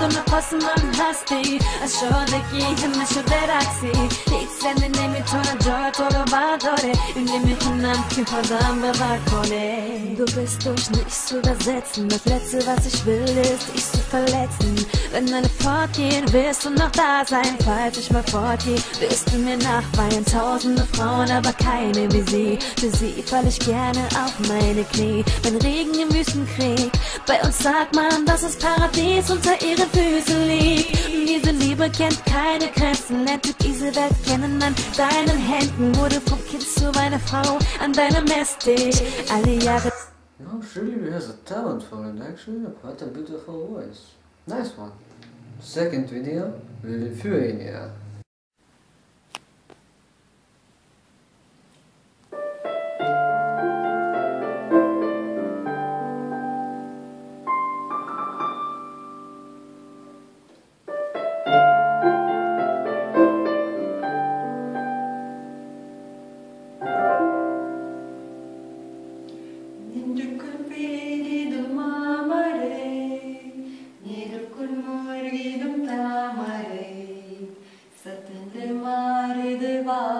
üstüme basılan hasti Aşağıdaki himme şu derati Hiç seni ne mi tona dört ola badore Ünlü mi hinnam ki hodam ve var kone Du bist durch nichts zu übersetzen Das letzte was ich will ist dich zu verletzen Wenn alle fortgehen wirst du noch da sein Falls ich mal fortgehe wirst du mir nachweilen Tausende Frauen aber keine wie sie Für sie fall ich gerne auf meine Knie Wenn Regen im Wüstenkrieg bei uns sagt man, dass das Paradies unter ihren Füßen liegt. Diese Liebe kennt keine Grenzen, lernt diese Welt kennen an deinen Händen. Wurde vom Kind zu meiner Frau an deinem Esstisch. Alle Jahre. Ja, surely he has a talent for an actually. Quite a beautiful voice. Nice one. Second video, für ihn, Lithuania.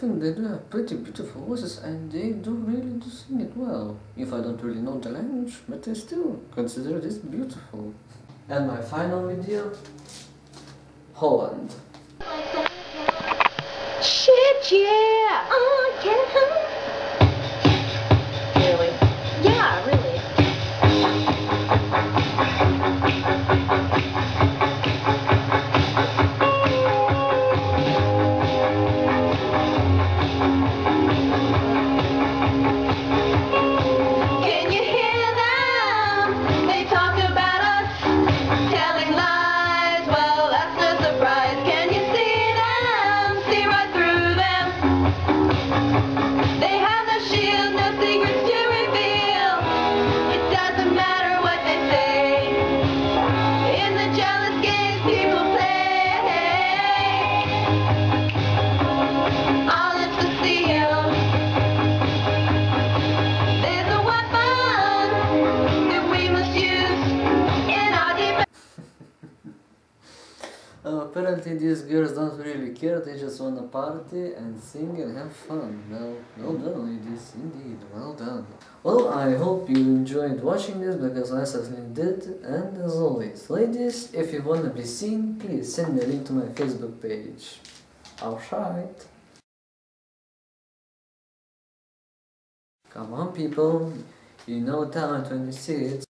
think they do have pretty beautiful voices and they do really do sing it well. If I don't really know the language, but I still consider this beautiful. And my final video, Holland. Shit, yeah! apparently these girls don't really care, they just wanna party and sing and have fun. Well, well done ladies, indeed, well done. Well, I hope you enjoyed watching this because I certainly did, and as always, ladies, if you wanna be seen, please send me a link to my Facebook page. I'll try it. Come on people, you know talent when you see it.